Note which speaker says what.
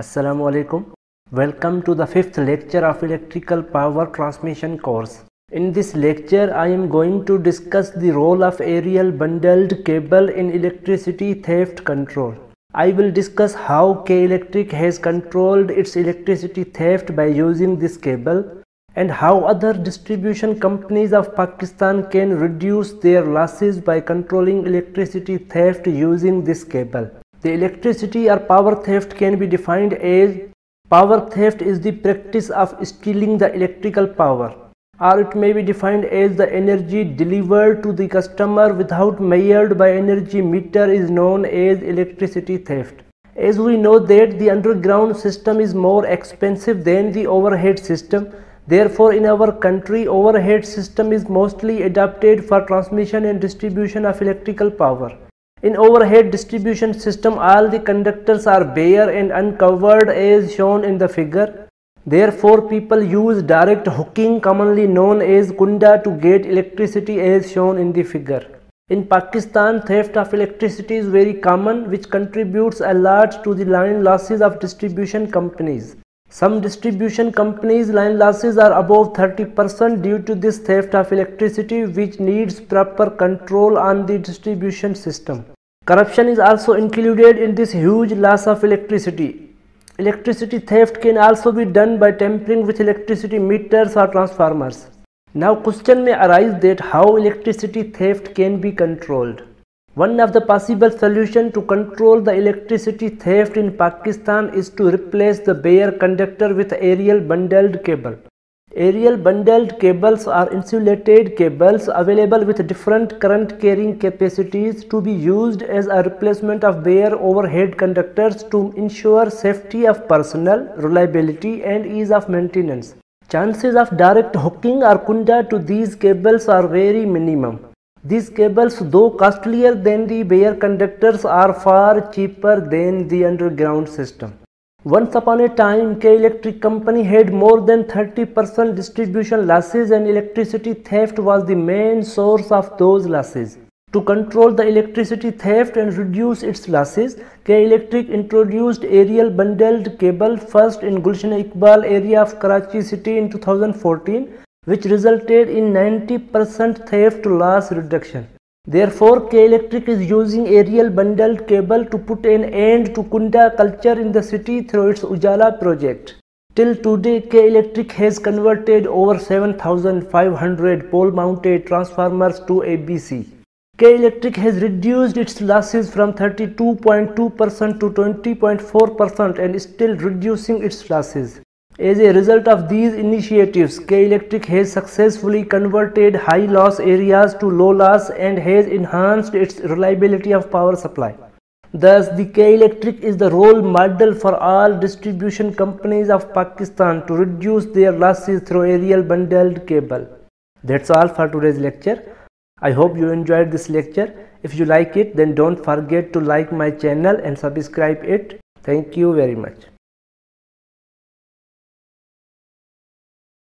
Speaker 1: Assalamu alaikum. Welcome to the fifth lecture of electrical power transmission course. In this lecture, I am going to discuss the role of aerial bundled cable in electricity theft control. I will discuss how K Electric has controlled its electricity theft by using this cable and how other distribution companies of Pakistan can reduce their losses by controlling electricity theft using this cable. The electricity or power theft can be defined as power theft is the practice of stealing the electrical power or it may be defined as the energy delivered to the customer without measured by energy meter is known as electricity theft. As we know that the underground system is more expensive than the overhead system, therefore in our country overhead system is mostly adapted for transmission and distribution of electrical power. In overhead distribution system all the conductors are bare and uncovered as shown in the figure. Therefore, people use direct hooking commonly known as kunda to get electricity as shown in the figure. In Pakistan, theft of electricity is very common which contributes a lot to the line losses of distribution companies. Some distribution companies line losses are above 30% due to this theft of electricity which needs proper control on the distribution system. Corruption is also included in this huge loss of electricity. Electricity theft can also be done by tampering with electricity meters or transformers. Now question may arise that how electricity theft can be controlled. One of the possible solutions to control the electricity theft in Pakistan is to replace the bare conductor with aerial bundled cable. Aerial bundled cables are insulated cables available with different current carrying capacities to be used as a replacement of bare overhead conductors to ensure safety of personnel, reliability and ease of maintenance. Chances of direct hooking or kunda to these cables are very minimum. These cables though costlier than the bare conductors are far cheaper than the underground system. Once upon a time, K Electric Company had more than 30% distribution losses and electricity theft was the main source of those losses. To control the electricity theft and reduce its losses, K Electric introduced aerial bundled cable first in Gulshan Iqbal area of Karachi city in 2014 which resulted in 90% theft loss reduction. Therefore, K Electric is using aerial bundled cable to put an end to Kunda culture in the city through its Ujala project. Till today, K Electric has converted over 7,500 pole-mounted transformers to ABC. K Electric has reduced its losses from 32.2% to 20.4% and is still reducing its losses. As a result of these initiatives, K Electric has successfully converted high loss areas to low loss and has enhanced its reliability of power supply. Thus, the K Electric is the role model for all distribution companies of Pakistan to reduce their losses through aerial bundled cable. That's all for today's lecture. I hope you enjoyed this lecture. If you like it, then don't forget to like my channel and subscribe it. Thank you very much.